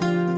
Audio